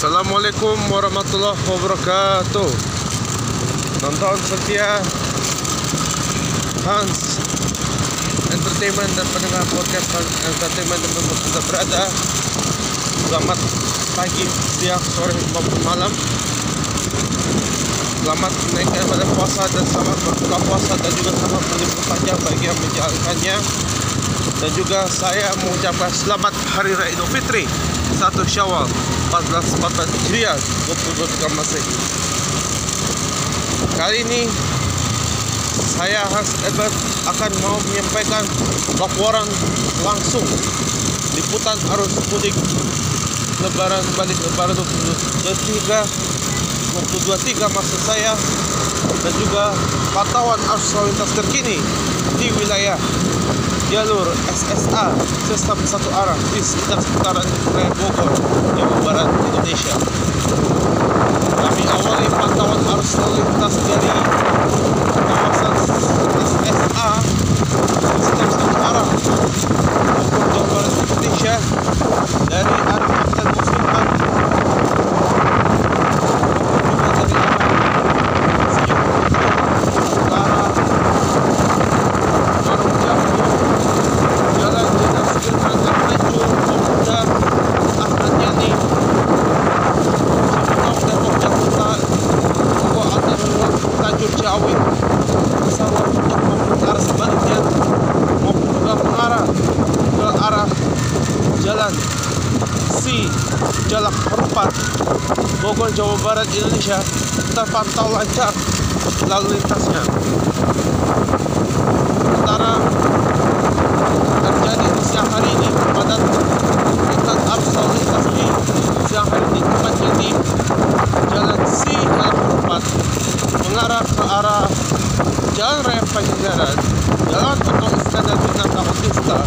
Assalamualaikum warahmatullahi wabarakatuh. Nonton setia Hans Entertainment dan pendengar podcast Hans Entertainment dan sudah berada Selamat pagi, siang, sore, maupun malam. Selamat menaikkan pada puasa dan selamat berbuka puasa dan juga selamat berlibur panjang bagi yang menjalankannya. Dan juga saya mengucapkan selamat Hari Raya Idul Fitri 1 Syawal 1444 Hijriah 2023 Masehi. Kali ini saya Hans Edward akan mau menyampaikan laporan langsung liputan arus mudik Lebaran balik Lebaran 2023 2023 maksud saya dan juga pantauan arus lalu lintas terkini di wilayah jalur SSA sistem satu arah di sekitar seputaran wilayah Bogor, Jawa Barat, Indonesia. Kami awali pantauan arus lalu lintas dari kawasan SSA sistem satu arah Bogor, Jawa Barat, Indonesia dari arah Kapten Musliman Ciawi pesawat untuk arah sebaliknya maupun juga mengarah ke arah jalan C Jalak Perempat Bogor Jawa Barat Indonesia terpantau lancar lalu lintasnya sementara terjadi di siang hari ini padat tingkat arus lalu lintas di siang hari ini tepatnya di jalan C Jalak Perempat mengarah ke arah Jalan Raya Pajajaran, Jalan Toto Iskandar Binata Otista,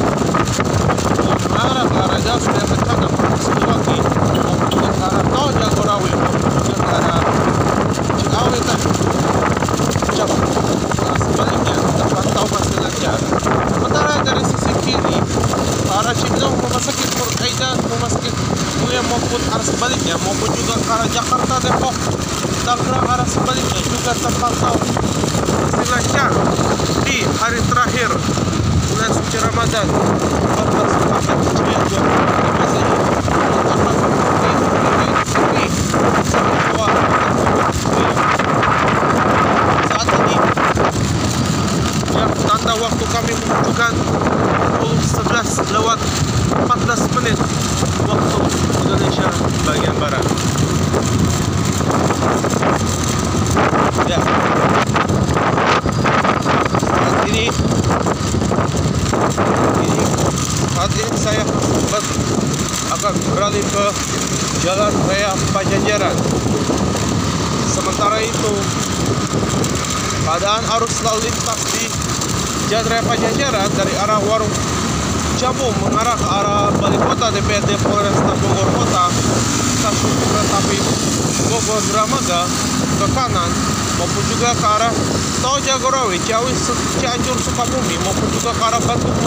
mengarah ke arah Jalan Sudirman Kencana, Siliwangi, maupun juga ke arah Tol Jagorawi, maupun juga ke arah Ciawi dan Puncak. Sebaliknya, terpantau masih lancar. Sementara dari sisi kiri, ke arah Cibinong, Rumah Sakit Purkaidan, Rumah Sakit Muya maupun arah sebaliknya, maupun juga ke arah Jakarta Depok, Tangerang arah sebaliknya juga terpantau. Lancar di hari terakhir bulan suci Ramadan. 1444 Hijriah 2023 Masehi termasuk di hari ini bahwa saat ini yang tanda waktu kami menunjukkan pukul 11 lewat 14 menit waktu Indonesia bagian barat ya saat ini ini saat ini saya sempat akan beralih ke jalan raya Pajajaran. Sementara itu keadaan arus lalu lintas di jalan raya Pajajaran dari arah warung Jamu mengarah ke arah balik kota DPRD Polresta Bogor Kota stasiun kereta api Bogor Dramaga ke kanan maupun juga ke arah Tol Jagorawi, Ciawi, Cianjur, Sukabumi maupun juga ke arah Bandung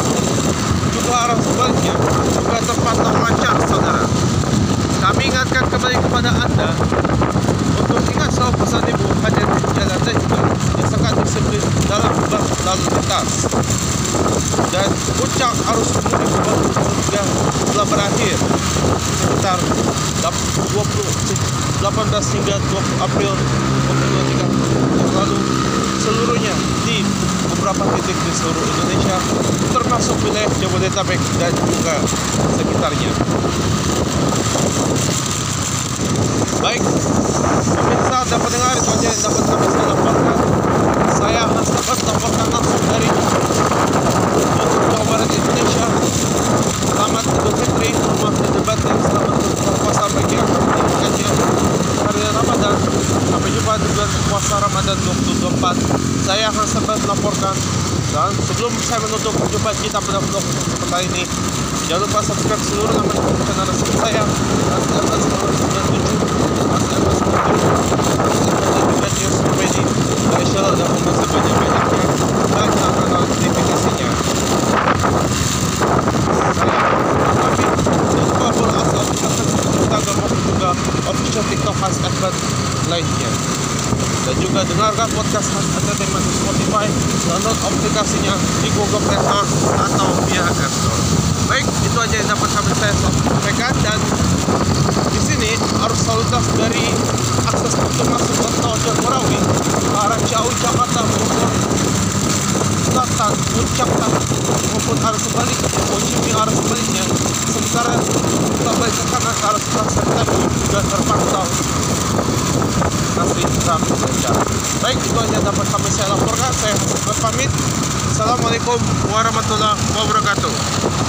juga arah sebaliknya juga terpantau lancar saudara. Kami ingatkan kembali kepada Anda untuk ingat selalu pesan ibu hadir di jalan juga biasakan disiplin dalam berlalu lintas. Dan puncak arus mudik baru juga telah berakhir sekitar 20 18 hingga 20 April beberapa titik di seluruh Indonesia termasuk wilayah Jabodetabek dan juga sekitarnya. Baik, pemirsa dan pendengar itu aja yang dapat kami melaporkan dan sebelum saya menutup jumpa kita pada vlog seperti ini, jangan lupa subscribe seluruh nama channel resmi saya Hans Evans 97 Hans Evans 97 dan on Instagram maupun juga official TikTok Khas lainnya. Dan juga dengarkan podcast Khas Entertainment di Spotify, download aplikasinya di Google Play Store atau via App Store. Baik, itu aja yang dapat kami saya sampaikan dan di sini arus lalu lintas dari akses pintu masuk ke tol Jagorawi arah Ciawi Jakarta maupun selatan puncak maupun arah sebalik Ojimi arah sebaliknya sementara kita balik ke kanan arah selatan juga terpantau lancar baik itu aja dapat kami saya laporkan. Saya berpamit Assalamualaikum warahmatullahi wabarakatuh